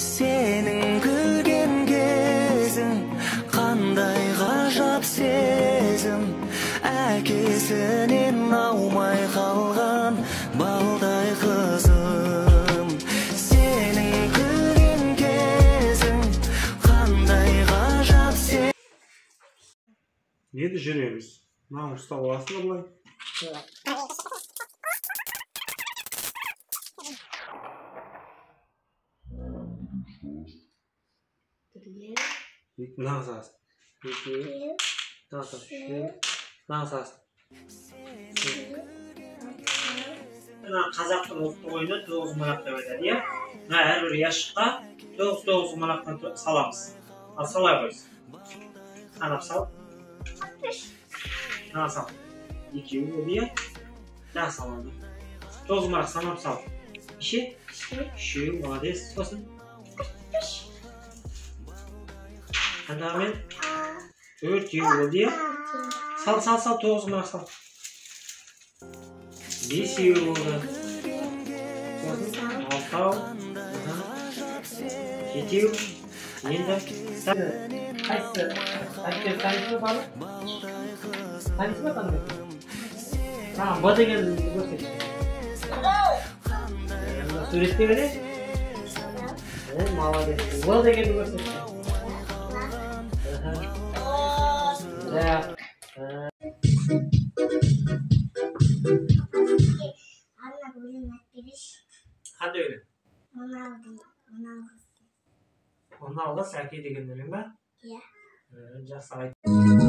сенің күлген кезің. Қандай ғажап сезім. Әкесінен аумай қалған балдай қызым. Сенің күлген кезің. Қандай ғажап сезім енді жүреміз. Мынаны ұстап аласың ба былай? Мынаны саласың екі мынаны саласың үш мынаны саласың мына қазақтың ұлттық ойыны тоғыз деп айтады иә мына әрбір ұяшыққа тоғыз тоғыз манақтан тұр- саламыз ал сала қойсын санап сал мына сал екеуі болды иә тағы сал санап сал неше үшеу молодец сосын андағымен төртеу болды иә сал сал сал тоғыз марақ сал бесеу болды сосын алтау жетеу енді қайсысы әйтеуір танисың ба барлық танисың ба қандай маған б дегенді көрсетші суретте бере молодец в дегенді көрсетші Так. Anna bugün giriş қандай өлең деген өлең ба Иә. Жақсы айт